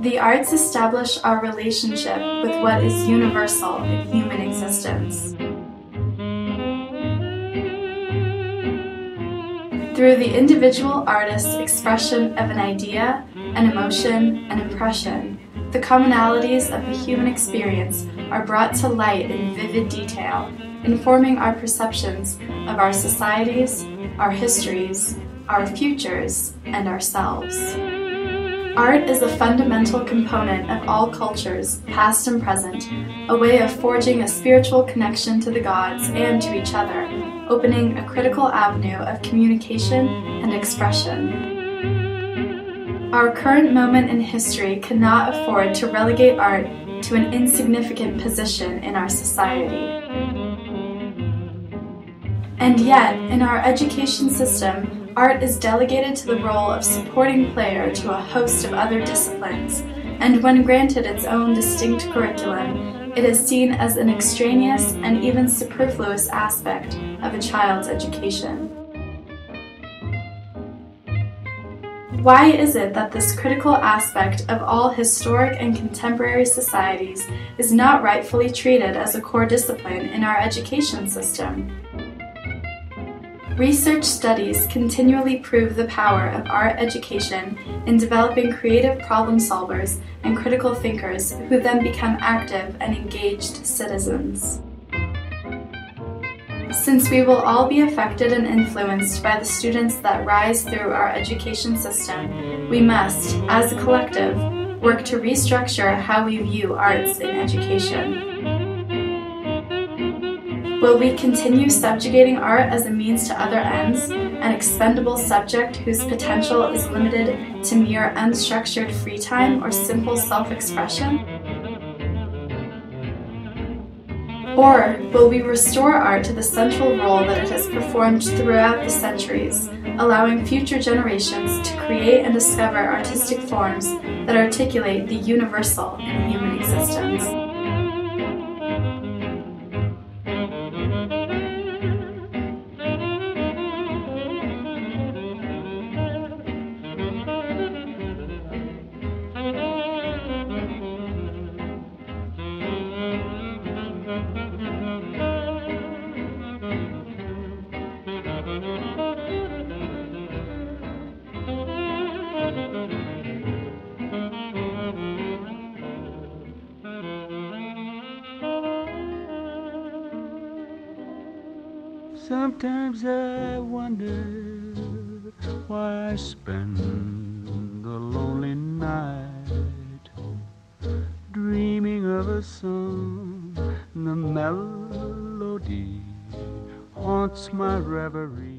The arts establish our relationship with what is universal in human existence. Through the individual artist's expression of an idea, an emotion, an impression, the commonalities of the human experience are brought to light in vivid detail, informing our perceptions of our societies, our histories, our futures, and ourselves. Art is a fundamental component of all cultures, past and present, a way of forging a spiritual connection to the gods and to each other, opening a critical avenue of communication and expression. Our current moment in history cannot afford to relegate art to an insignificant position in our society. And yet, in our education system, art is delegated to the mm. role of supporting player to a host of other disciplines, and when granted its own distinct curriculum, it is seen as an extraneous and even superfluous aspect of a child's education. Why is it that this critical aspect of all historic and contemporary societies is not rightfully treated as a core discipline in our education system? Research studies continually prove the power of art education in developing creative problem solvers and critical thinkers who then become active and engaged citizens. Since we will all be affected and influenced by the students that rise through our education system, we must, as a collective, work to restructure how we view arts in education. Will we continue subjugating art as a means to other ends, an expendable subject whose potential is limited to mere unstructured free time or simple self-expression? Or will we restore art to the central role that it has performed throughout the centuries, allowing future generations to create and discover artistic forms that articulate the universal in human existence? Sometimes I wonder why I spend the lonely night dreaming of a song. The melody haunts my reverie.